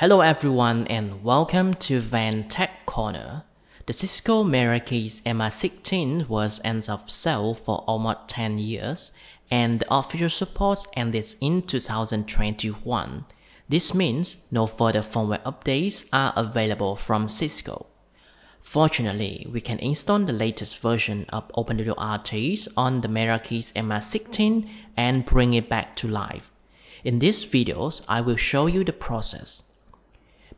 Hello everyone and welcome to Van Tech Corner. The Cisco Meraki MR16 was ends of sale for almost 10 years and the official support ended in 2021. This means no further firmware updates are available from Cisco. Fortunately, we can install the latest version of OpenWRT on the Meraki MR16 and bring it back to life. In these videos, I will show you the process.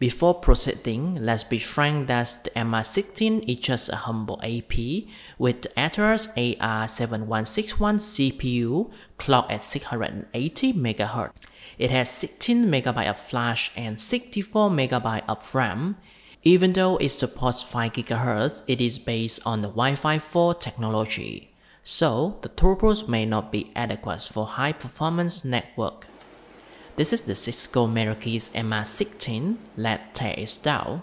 Before proceeding, let's be frank that the MR16 is just a humble AP with the Atheros AR7161 CPU clocked at 680 MHz. It has 16 MB of flash and 64 MB of RAM. Even though it supports 5 GHz, it is based on the Wi-Fi 4 technology, so the throughput may not be adequate for high-performance network. This is the Cisco Meraki MR16 Let's tear down.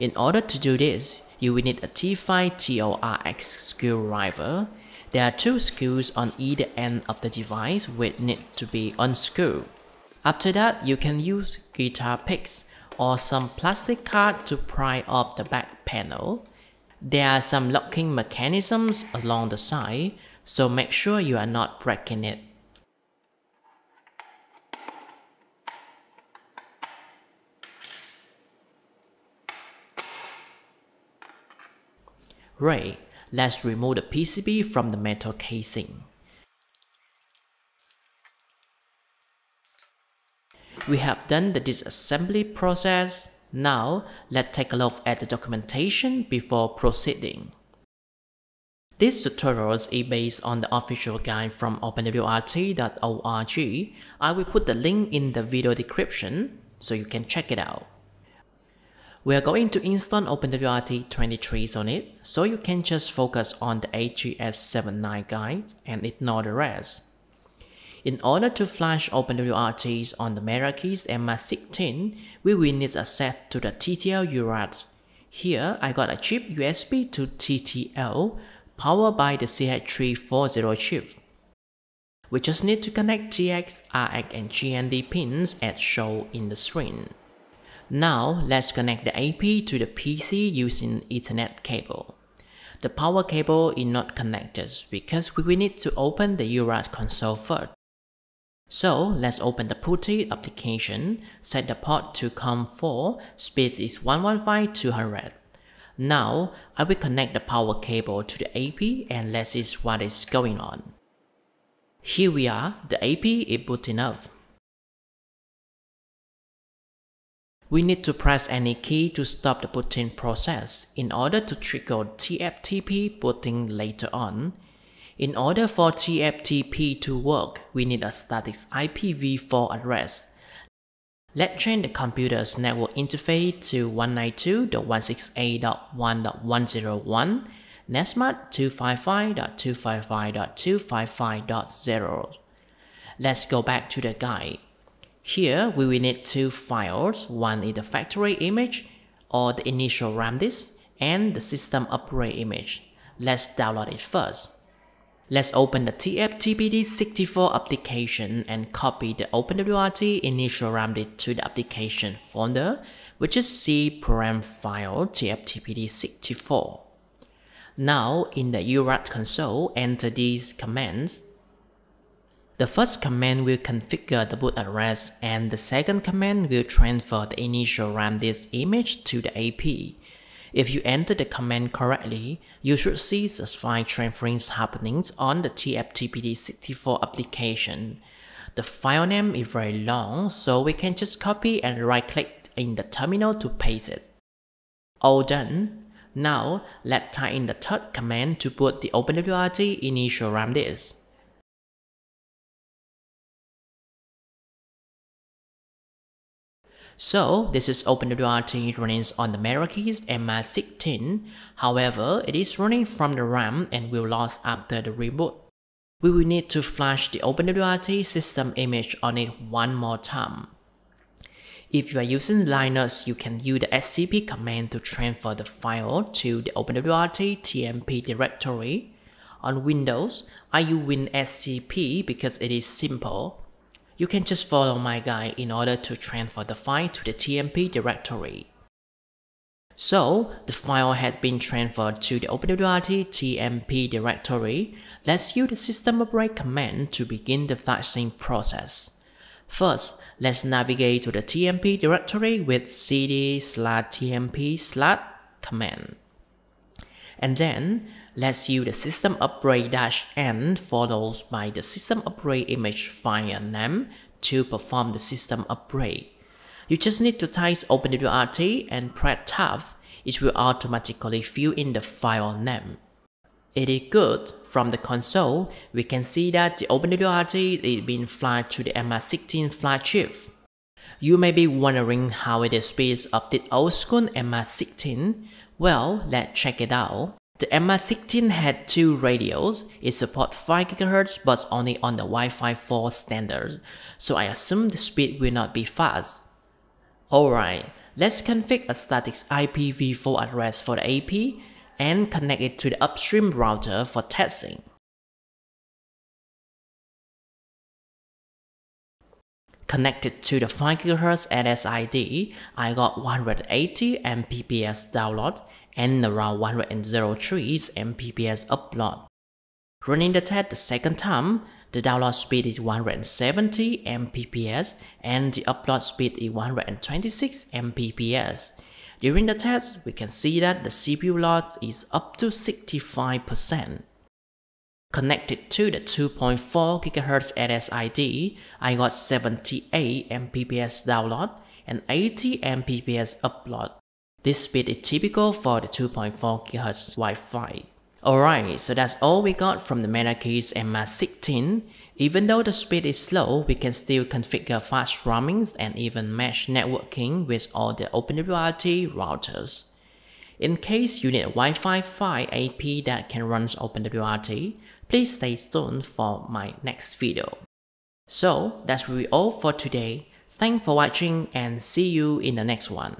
In order to do this, you will need a T5 TORX screwdriver. There are two screws on either end of the device which need to be unscrewed. After that, you can use guitar picks or some plastic card to pry off the back panel. There are some locking mechanisms along the side, so make sure you are not breaking it. Right, let's remove the PCB from the metal casing. We have done the disassembly process. Now, let's take a look at the documentation before proceeding. This tutorial is based on the official guide from openwrt.org. I will put the link in the video description so you can check it out. We are going to install OpenWRT 23 on it, so you can just focus on the HGS79 guides and ignore the rest. In order to flash OpenWRTs on the Meraki MR16, we will need a set to the TTL UART. Here, I got a chip USB to TTL powered by the CH340 chip. We just need to connect TX, RX and GND pins as shown in the screen. Now, let's connect the AP to the PC using Ethernet cable. The power cable is not connected because we will need to open the UART console first. So, let's open the PuTTY application, set the port to COM4, speed is 115-200. Now, I will connect the power cable to the AP and let's see what is going on. Here we are, the AP is booting up. We need to press any key to stop the booting process in order to trigger TFTP booting later on. In order for TFTP to work, we need a static IPv4 address. Let's change the computer's network interface to 192.168.1.101, netmask 255.255.255.0. Let's go back to the guide. Here, we will need two files. One is the factory image or the initial RAM disk and the system upgrade image. Let's download it first. Let's open the TFTPD64 application and copy the OpenWRT initial RAM disk to the application folder, which is C program file TFTPD64. Now, in the UART console, enter these commands the first command will configure the boot address and the second command will transfer the initial RAM disk image to the AP. If you enter the command correctly, you should see the file transferring happening on the TFTPD64 application. The file name is very long, so we can just copy and right click in the terminal to paste it. All done. Now, let's type in the third command to boot the OpenWRT initial RAM disk. So this is OpenWRT running on the Meraki MR16, however it is running from the RAM and will lose after the reboot. We will need to flash the OpenWRT system image on it one more time. If you are using Linux, you can use the scp command to transfer the file to the OpenWRT TMP directory. On Windows, I use WinSCP because it is simple You can just follow my guide in order to transfer the file to the TMP directory. So, the file has been transferred to the OpenWRT TMP directory. Let's use the system upgrade command to begin the flashing process. First, let's navigate to the TMP directory with cd slash tmp slash command. And then, let's use the system upgrade dash n followed by the system upgrade image file name to perform the system upgrade. You just need to type OpenWRT and press tab. It will automatically fill in the file name. It is good. From the console, we can see that the OpenWRT is being flashed to the MR16 flash chip. You may be wondering how it is speeds of the old school MR16. Well, let's check it out. The MR16 had two radios. It supports 5 GHz but only on the Wi-Fi 4 standard, so I assume the speed will not be fast. Alright, let's configure a static IPv4 address for the AP and connect it to the upstream router for testing. Connected to the 5 GHz SSID, I got 180 Mbps download and around 103 Mbps upload. Running the test the second time, the download speed is 170 Mbps and the upload speed is 126 Mbps. During the test, we can see that the CPU load is up to 65%. Connected to the 2.4 GHz SSID, I got 78 Mbps download and 80 Mbps upload. This speed is typical for the 2.4 GHz Wi-Fi. Alright, so that's all we got from the Meraki's MR16. Even though the speed is slow, we can still configure fast roaming and even mesh networking with all the OpenWRT routers. In case you need a Wi-Fi 5 AP that can run OpenWRT, please stay tuned for my next video. So that's really all for today. Thanks for watching and see you in the next one.